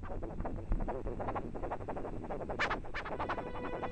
どうぞどうぞ。